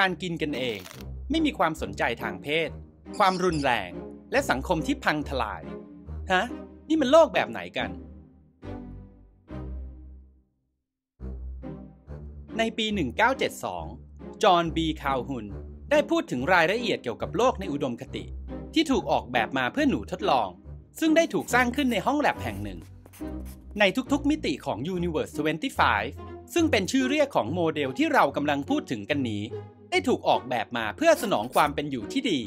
การกินกันเอง ไม่มีความสนใจทางเพศ ความรุนแรง และสังคมที่พังทลาย ฮะ นี่มันโลกแบบไหนกัน ในปี 1972 จอห์นบีคาวฮุนได้พูดถึงรายละเอียดเกี่ยวกับโลกในอุดมคติ ที่ถูกออกแบบมาเพื่อหนูทดลอง ซึ่งได้ถูกสร้างขึ้นในห้องแลบแห่งหนึ่ง ในทุกๆมิติของ Universe 25ซึ่งเป็นชื่อเรียกของโมเดลที่เรากำลังพูดถึงกันนี้ ได้ถูกออกแบบมาเพื่อสนองความเป็นอยู่ที่ดี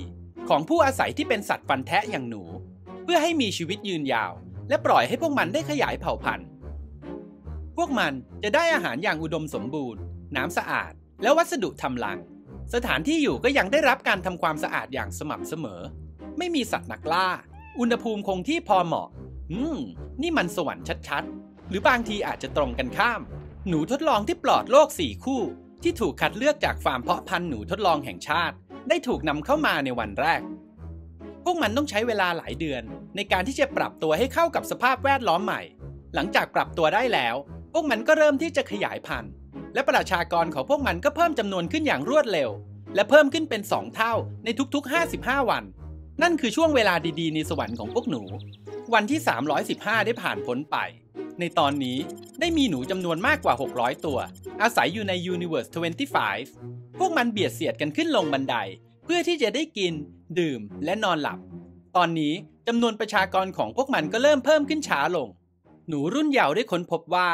ของผู้อาศัยที่เป็นสัตว์ฟันแทะอย่างหนู เพื่อให้มีชีวิตยืนยาว และปล่อยให้พวกมันได้ขยายเผ่าพันธุ์ พวกมันจะได้อาหารอย่างอุดมสมบูรณ์ น้ำสะอาด และวัสดุทำรัง สถานที่อยู่ก็ยังได้รับการทำความสะอาดอย่างสม่ำเสมอ ไม่มีสัตว์นักล่า อุณหภูมิคงที่พอเหมาะ อืม นี่มันสวรรค์ชัดๆ หรือบางทีอาจจะตรงกันข้าม หนูทดลองที่ปลอดโรคสี่คู่ ที่ถูกคัดเลือกจากฟาร์มเพาะพันธุ์หนูทดลองแห่งชาติ ได้ถูกนำเข้ามาในวันแรก พวกมันต้องใช้เวลาหลายเดือน ในการที่จะปรับตัวให้เข้ากับสภาพแวดล้อมใหม่ หลังจากปรับตัวได้แล้ว พวกมันก็เริ่มที่จะขยายพันธุ์ และประชากรของพวกมันก็เพิ่มจำนวนขึ้นอย่างรวดเร็ว และเพิ่มขึ้นเป็น 2 เท่าในทุกๆ 55 วัน นั่นคือช่วงเวลาดีๆ ในสวรรค์ของพวกหนู วันที่ 315 ได้ผ่านพ้นไป ในตอนนี้ได้มีหนูจำนวนมากกว่า 600 ตัว อาศัยอยู่ใน Universe 25 พวกมันเบียดเสียดกันขึ้นลงบันได เพื่อที่จะได้กิน ดื่มและนอนหลับ ตอนนี้จำนวนประชากรของพวกมันก็เริ่มเพิ่มขึ้นช้าลง หนูรุ่นเยาว์ได้ค้นพบว่า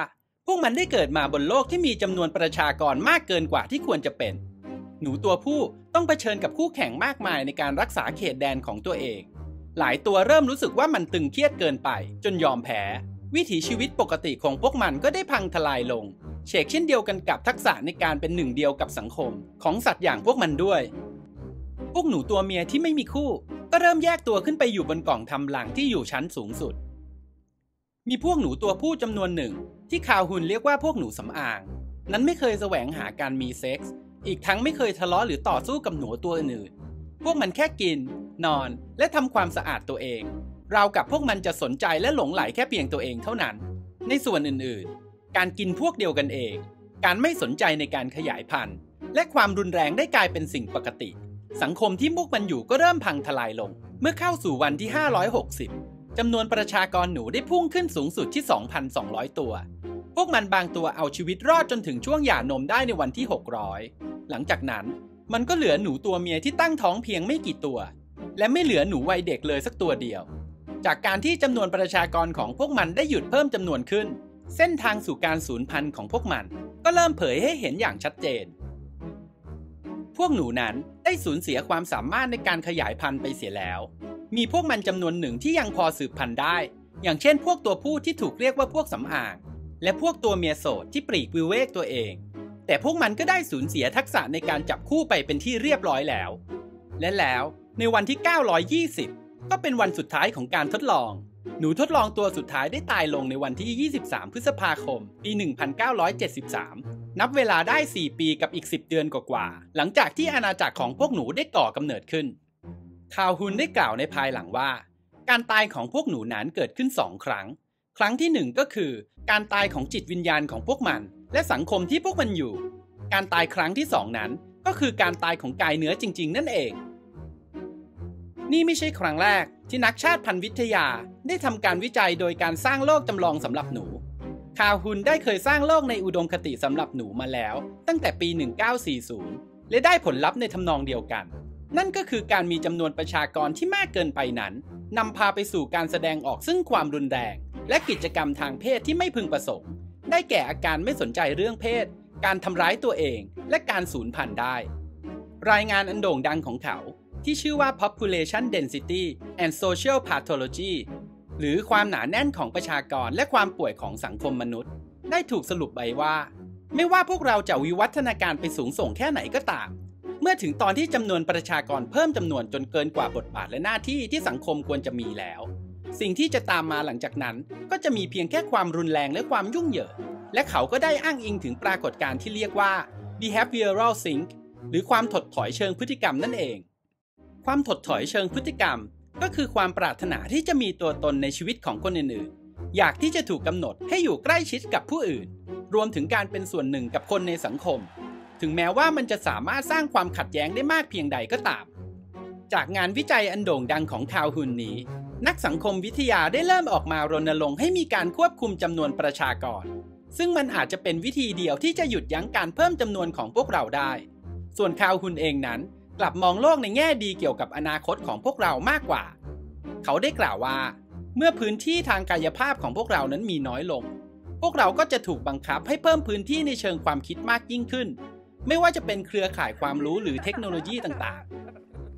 พวกมันได้เกิดมาบนโลกที่มีจำนวนประชากรมากเกินกว่าที่ควรจะเป็น หนูตัวผู้ต้องเผชิญกับคู่แข่งมากมายในการรักษาเขตแดนของตัวเอง หลายตัวเริ่มรู้สึกว่ามันตึงเครียดเกินไป จนยอมแพ้ วิถีชีวิตปกติของพวกมันก็ได้พังทลายลง เชกเช่นเดียวกันกับทักษะในการเป็นหนึ่งเดียวกับสังคม ของสัตว์อย่างพวกมันด้วย พวกหนูตัวเมียที่ไม่มีคู่ ก็เริ่มแยกตัวขึ้นไปอยู่บนกล่องทำหลังที่อยู่ชั้นสูงสุด มีพวกหนูตัวผู้จำนวนหนึ่ง ที่คาวฮุนเรียกว่าพวกหนูสำอาง นั้นไม่เคยแสวงหาการมีเซ็กส์อีกทั้งไม่เคยทะเลาะหรือต่อสู้กับหนูตัวอื่น พวกมันแค่กิน นอน และทำความสะอาดตัวเอง ราวกับพวกมันจะสนใจและหลงใหลแค่เพียงตัวเองเท่านั้น ในส่วนอื่นๆ การกินพวกเดียวกันเอง การไม่สนใจในการขยายพันธุ์ และความรุนแรงได้กลายเป็นสิ่งปกติ สังคมที่พวกมันอยู่ก็เริ่มพังทลายลง เมื่อเข้าสู่วันที่ 560 จำนวนประชากรหนูได้พุ่งขึ้นสูงสุดที่ 2,200 ตัว พวกมันบางตัวเอาชีวิตรอดจนถึงช่วงหย่านมได้ในวันที่ 600 หลังจากนั้นมันก็เหลือหนูตัวเมียที่ตั้งท้องเพียงไม่กี่ตัว และไม่เหลือหนูวัยเด็กเลยสักตัวเดียว จากการที่จำนวนประชากรของพวกมันได้หยุดเพิ่มจำนวนขึ้น เส้นทางสู่การสูญพันธุ์ของพวกมัน ก็เริ่มเผยให้เห็นอย่างชัดเจน พวกหนูนั้นได้สูญเสียความสามารถในการขยายพันธุ์ไปเสียแล้ว มีพวกมันจำนวนหนึ่งที่ยังพอสืบพันธุ์ได้ อย่างเช่น พวกตัวผู้ที่ถูกเรียกว่าพวกสำอาง และพวกตัวเมียโสดที่ปลีกวิเวกตัวเอง แต่พวกมันก็ได้สูญเสียทักษะในการจับคู่ไปเป็นที่เรียบร้อยแล้ว และแล้วในวันที่ 920 ก็เป็นวันสุดท้ายของการทดลอง หนูทดลองตัวสุดท้ายได้ตายลงในวันที่ 23 พฤษภาคม ปี 1973 นับเวลาได้ 4 ปีกับอีก 10 เดือนกว่าๆ หลังจากที่อาณาจักรของพวกหนูได้ก่อกำเนิดขึ้น คาวฮุนได้กล่าวในภายหลังว่า การตายของพวกหนูนั้นเกิดขึ้น 2 ครั้ง ครั้งที่ 1 ก็คือ การตายของจิตวิญญาณของพวกมัน และสังคมที่พวกมันอยู่ การตายครั้งที่ 2 นั้น ก็คือการตายของกายเนื้อจริง ๆ นั่นเอง นี่ไม่ใช่ครั้งแรกที่นักชาติพันธุ์วิทยาได้ทำการวิจัยโดยการสร้างโลกจำลองสำหรับหนู คาวฮุนได้เคยสร้างโลกในอุดมคติสำหรับหนูมาแล้ว ตั้งแต่ปี 1940 และได้ผลลัพธ์ในทำนองเดียวกัน นั่นก็คือการมีจำนวนประชากรที่มากเกินไปนั้นนำพาไปสู่การแสดงออกซึ่งความรุนแรง และกิจกรรมทางเพศที่ไม่พึงประสงค์ ได้แก่อาการไม่สนใจเรื่องเพศ การทำร้ายตัวเอง และการสูญพันธุ์ได้ รายงานอันโด่งดังของเขา ที่ชื่อว่า population density and social pathology หรือความหนาแน่นของประชากรและความป่วยของสังคมมนุษย์ ได้ถูกสรุปไว้ว่า ไม่ว่าพวกเราจะวิวัฒนาการไปสูงส่งแค่ไหนก็ตาม เมื่อถึงตอนที่จำนวนประชากรเพิ่มจำนวนจนเกินกว่าบทบาทและหน้าที่ที่สังคมควรจะมีแล้ว สิ่งที่จะตามมาหลังจากนั้น ก็จะมีเพียงแค่ความรุนแรงและความยุ่งเหยิงและเขาก็ได้อ้างอิงถึงปรากฏการณ์ที่เรียกว่า behavioral sink หรือความถดถอยเชิงพฤติกรรมนั่นเอง ความถดถอยเชิงพฤติกรรม ก็คือความปรารถนาที่จะมีตัวตนในชีวิตของคนอื่นๆ อยากที่จะถูกกำหนดให้อยู่ใกล้ชิดกับผู้อื่น รวมถึงการเป็นส่วนหนึ่งกับคนในสังคม ถึงแม้ว่ามันจะสามารถสร้างความขัดแย้งได้มากเพียงใดก็ตาม จากงานวิจัยอันโด่งดังของคาวฮุนนี้ นักสังคมวิทยาได้เริ่มออกมารณรงค์ให้มีการควบคุมจำนวนประชากร ซึ่งมันอาจจะเป็นวิธีเดียวที่จะหยุดยั้งการเพิ่มจำนวนของพวกเราได้ ส่วนคาวฮุนเองนั้น กลับมองโลกในแง่ดีเกี่ยวกับอนาคตของพวกเรามากกว่า เขาได้กล่าวว่า เมื่อพื้นที่ทางกายภาพของพวกเรานั้นมีน้อยลง พวกเราก็จะถูกบังคับให้เพิ่มพื้นที่ในเชิงความคิดมากยิ่งขึ้น ไม่ว่าจะเป็นเครือข่ายความรู้หรือเทคโนโลยีต่าง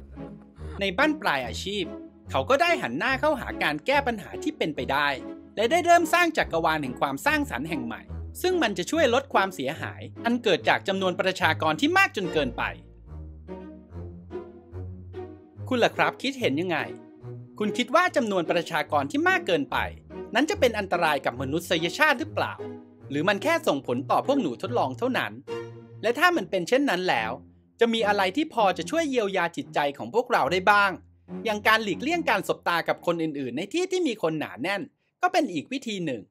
ๆ ในบ้านปลายอาชีพ เขาก็ได้หันหน้าเข้าหาการแก้ปัญหาที่เป็นไปได้ และได้เริ่มสร้างจักกรวาลแห่งความสร้างสรรค์แห่งใหม่ซึ่งมันจะช่วยลดความเสียหาย อันเกิดจากจำนวนประชากรที่มากจนเกินไป คุณล่ะครับคิดเห็นยังไง คุณคิดว่าจำนวนประชากรที่มากเกินไป นั้นจะเป็นอันตรายกับมนุษยชาติหรือเปล่า หรือมันแค่ส่งผลต่อพวกหนูทดลองเท่านั้น และถ้ามันเป็นเช่นนั้นแล้ว จะมีอะไรที่พอจะช่วยเยียวยาจิตใจของพวกเราได้บ้าง อย่างการหลีกเลี่ยงการสบตากับคนอื่นๆ ในที่ที่มีคนหนาแน่น ก็เป็นอีกวิธีหนึ่ง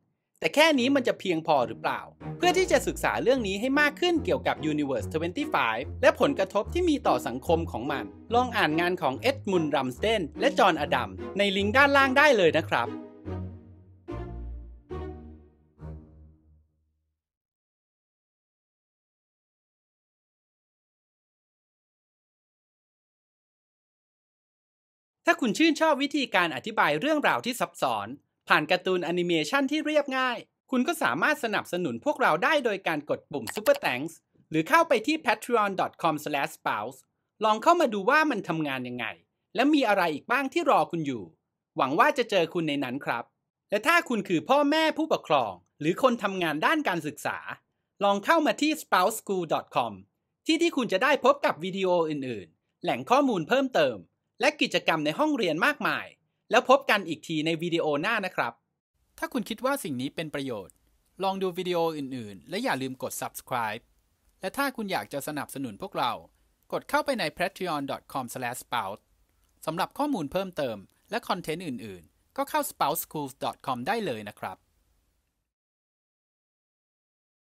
แต่แค่นี้มันจะเพียงพอหรือเปล่า เพื่อที่จะศึกษาเรื่องนี้ให้มากขึ้นเกี่ยวกับ Universe 25 และผลกระทบที่มีต่อสังคมของมัน ลองอ่านงานของเอ็ดมันด์ แรมส์เดนและจอนอดัมส์ในลิงก์ด้านล่างได้เลยนะครับถ้าคุณชื่นชอบวิธีการอธิบายเรื่องราวที่ซับซ้อน ผ่านการ์ตูนแอนิเมชันที่เรียบง่าย คุณก็สามารถสนับสนุนพวกเราได้โดยการกดปุ่ม Super Thanks หรือเข้าไปที่ patreon.com/spouse ลองเข้ามาดูว่ามันทำงานยังไง และมีอะไรอีกบ้างที่รอคุณอยู่ หวังว่าจะเจอคุณในนั้นครับ และถ้าคุณคือพ่อแม่ผู้ปกครอง หรือคนทำงานด้านการศึกษา ลองเข้ามาที่ spouseschool.com ที่ที่คุณจะได้พบกับวิดีโออื่น ๆ แหล่งข้อมูลเพิ่มเติม และกิจกรรมในห้องเรียนมากมาย แล้วพบกันอีกทีในวิดีโอหน้านะครับ ถ้าคุณคิดว่าสิ่งนี้เป็นประโยชน์ ลองดูวิดีโออื่น ๆ และอย่าลืมกด subscribe และถ้าคุณอยากจะสนับสนุนพวกเรา กดเข้าไปใน patreon.com/spout สำหรับข้อมูลเพิ่มเติมและคอนเทนต์อื่น ๆ ก็เข้า spoutschools.com ได้เลยนะครับ